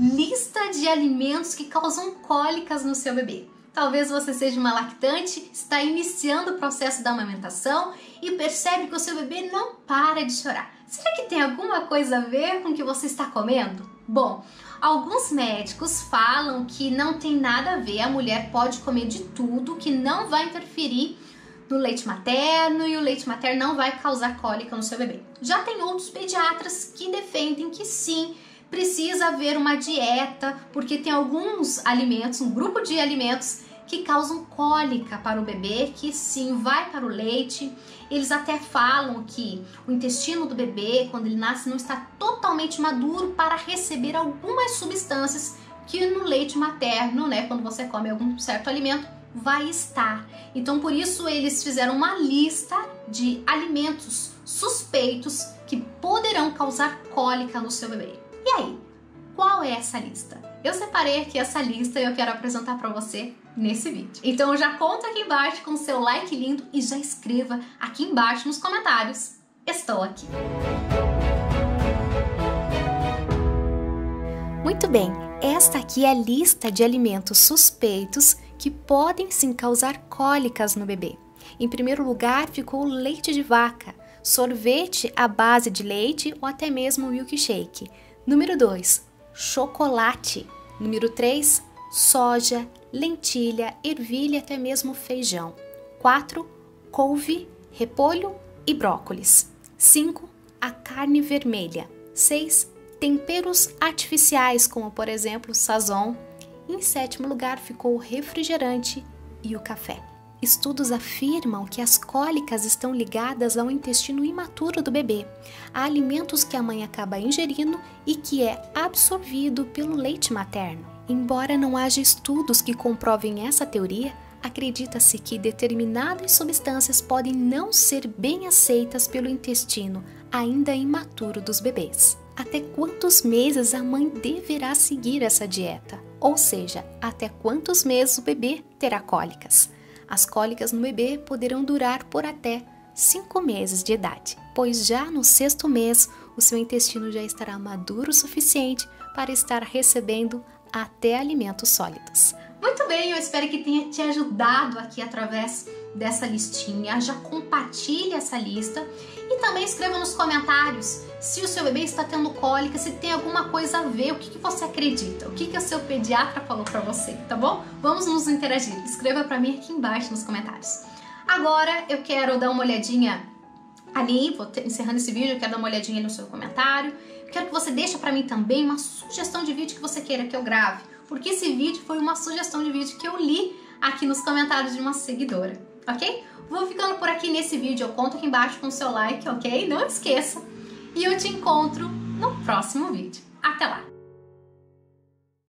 lista de alimentos que causam cólicas no seu bebê. Talvez você seja uma lactante, está iniciando o processo da amamentação e percebe que o seu bebê não para de chorar. Será que tem alguma coisa a ver com o que você está comendo? Bom, alguns médicos falam que não tem nada a ver, a mulher pode comer de tudo que não vai interferir no leite materno e o leite materno não vai causar cólica no seu bebê. Já tem outros pediatras que defendem que sim, precisa haver uma dieta, porque tem alguns alimentos, um grupo de alimentos que causam cólica para o bebê, que sim vai para o leite. Eles até falam que o intestino do bebê, quando ele nasce, não está totalmente maduro para receber algumas substâncias que no leite materno, né, quando você come algum certo alimento, vai estar. Então, por isso eles fizeram uma lista de alimentos suspeitos que poderão causar cólica no seu bebê. E aí, qual é essa lista? Eu separei aqui essa lista e eu quero apresentar para você nesse vídeo. Então já conta aqui embaixo com seu like lindo e já escreva aqui embaixo nos comentários. Estou aqui. Muito bem, esta aqui é a lista de alimentos suspeitos que podem sim causar cólicas no bebê. Em primeiro lugar ficou o leite de vaca, sorvete à base de leite ou até mesmo milkshake. Número 2, chocolate. Número 3, soja, lentilha, ervilha até mesmo feijão. 4, couve, repolho e brócolis. 5, a carne vermelha. 6, temperos artificiais, como por exemplo sazon. Em sétimo lugar ficou o refrigerante e o café. Estudos afirmam que as cólicas estão ligadas ao intestino imaturo do bebê, a alimentos que a mãe acaba ingerindo e que é absorvido pelo leite materno. Embora não haja estudos que comprovem essa teoria, acredita-se que determinadas substâncias podem não ser bem aceitas pelo intestino ainda imaturo dos bebês. Até quantos meses a mãe deverá seguir essa dieta? Ou seja, até quantos meses o bebê terá cólicas? As cólicas no bebê poderão durar por até 5 meses de idade, pois já no sexto mês o seu intestino já estará maduro o suficiente para estar recebendo até alimentos sólidos. Muito bem, eu espero que tenha te ajudado aqui através dessa listinha. Já compartilhe essa lista e também escreva nos comentários se o seu bebê está tendo cólica, se tem alguma coisa a ver, o que, que você acredita, o que, que o seu pediatra falou para você, tá bom? Vamos nos interagir. Escreva para mim aqui embaixo nos comentários. Agora eu quero dar uma olhadinha ali, vou encerrando esse vídeo, eu quero dar uma olhadinha no seu comentário. Quero que você deixe para mim também uma sugestão de vídeo que você queira que eu grave, porque esse vídeo foi uma sugestão de vídeo que eu li aqui nos comentários de uma seguidora, ok? Vou ficando por aqui nesse vídeo, eu conto aqui embaixo com o seu like, ok? Não esqueça! E eu te encontro no próximo vídeo. Até lá!